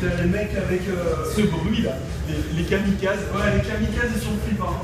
T'as les mecs avec. euh, Ce bruit là, les, les kamikazes. Ouais, les kamikazes, ils sont flippants.